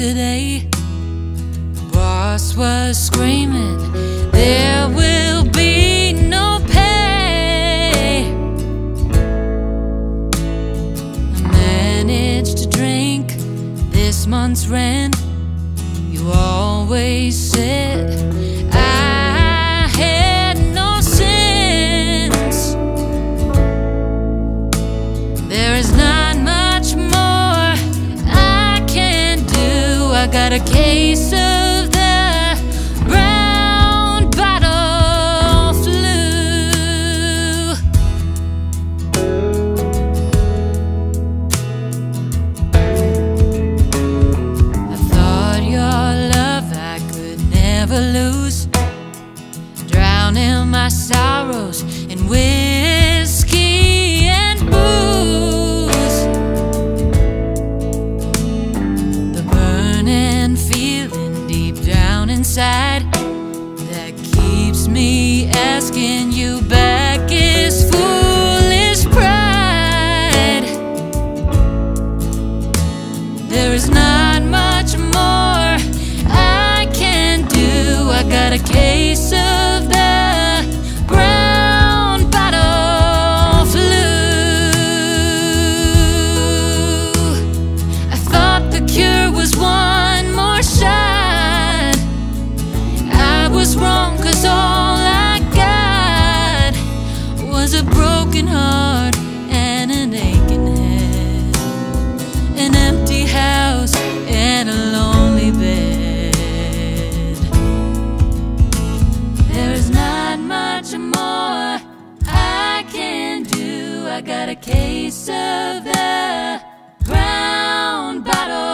today. The boss was screaming, There will be no pay. I managed to drink this month's rent. You always said got a case of the brown bottle flu. I thought your love I could never lose. Drowning my sorrows inside that keeps me asking you back is foolish pride. There is not Cause all I got was a broken heart and an aching head An empty house and a lonely bed. There is not much more I can do. I got a case of the brown bottle.